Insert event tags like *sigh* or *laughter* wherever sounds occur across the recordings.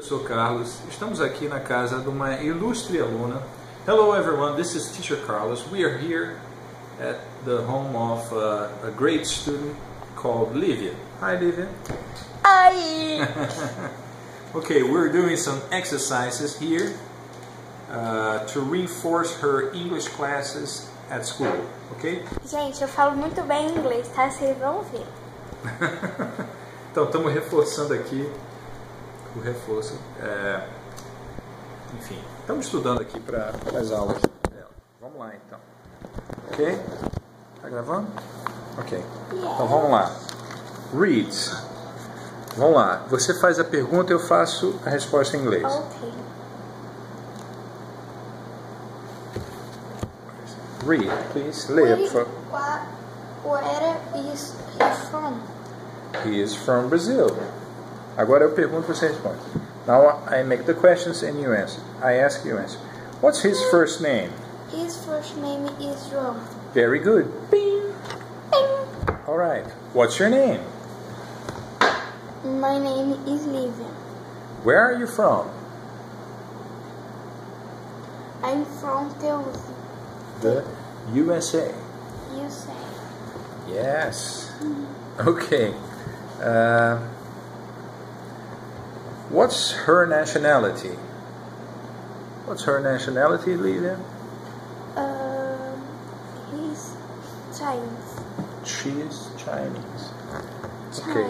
Sou Carlos, estamos aqui na casa de uma ilustre aluna. Hello everyone, this is Teacher Carlos. We are here at the home of uh, a great student called Livia. Hi Livia. Hi! *laughs* okay, we're doing some exercises here uh, to reinforce her English classes at school, ok? Gente, eu falo muito bem inglês, tá? Vocês vão ver. *laughs* então, estamos reforçando aqui o reforço. É, enfim, estamos estudando aqui para as aulas dela. Vamos lá então. Ok? Tá gravando? Ok. Então vamos lá. Read. Vamos lá. Você faz a pergunta, eu faço a resposta em inglês. Ok. Read, please. Leia, por favor. Where is he from? He is from Brazil. Agora eu pergunto, você responde. Now I make the questions and you answer. I ask you answer. What's his first name? His first name is Ron. Very good. Bing! Bing! All right. What's your name? My name is Livia. Where are you from? I'm from Teuzi, The USA. USA. Yes. Okay. Uh, what's her nationality? What's her nationality, Livia? Um, he's Chinese. She is Chinese. Okay.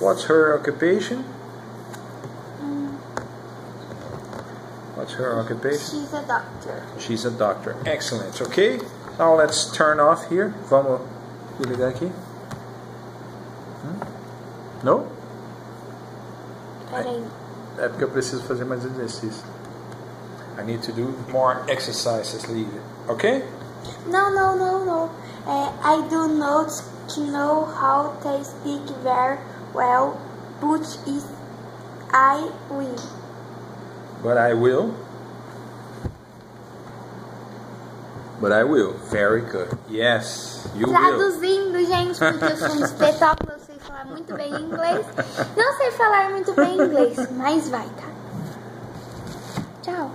What's her occupation? Mm, What's her occupation? she's a doctor. She's a doctor. Excellent. Okay. Now let's turn off here. Vamos desligar aqui. Hum? No? Peraí. É porque eu preciso fazer mais exercício. I need to do more exercises, Lívia. Ok? No, no, no, no. Uh, I do not know how to speak very well, but if I will. But I will. But I will. Very good. Yes, you will. Traduzindo, gente, porque eu sou um espetáculo, *laughs* muito bem inglês. Não sei falar muito bem inglês, mas vai, tá? Tchau.